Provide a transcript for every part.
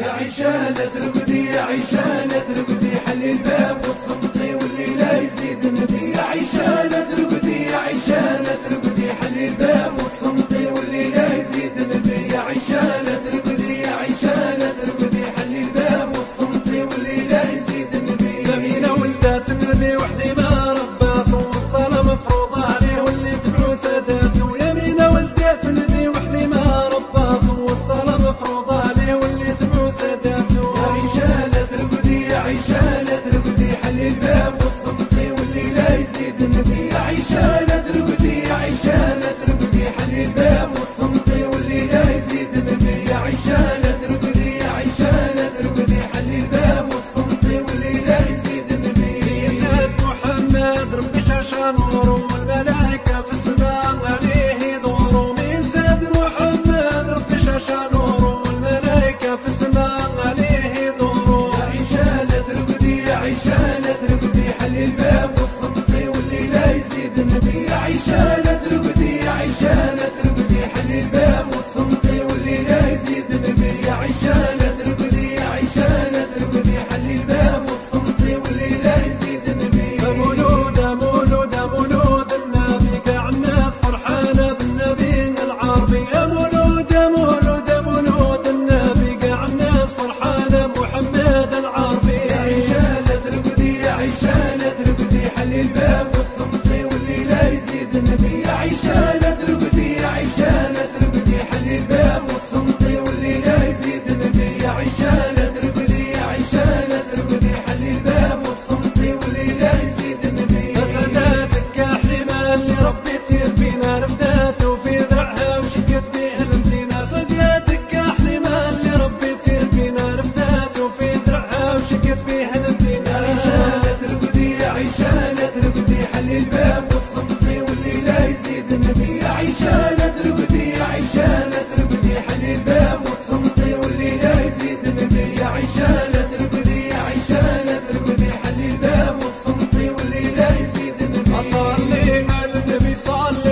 يا عيشانة ترقدي يا عيشانة ترقدي حل الباب والصمتي واللي لا يزيد مدي يا عيشانة ترقدي عيشانة ترقدي يا عيشانة ترقدي حلي الباب وتصمتي يا عيشانة ثرقتي يا عيشانة ثرقتي يا عيشة لا تركضي يا عيشة لا تركضي حلي الباب وبصمتي واللي لا يزيد النبي أصلي النبي صلي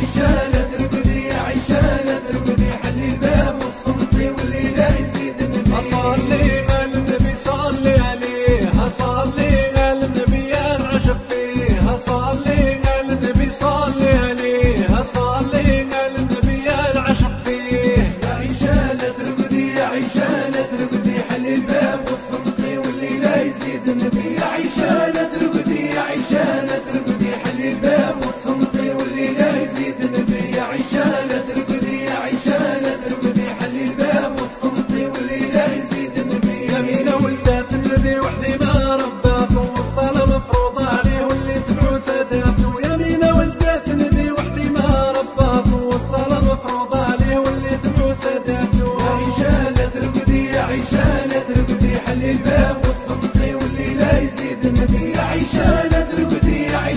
Mighty Sun.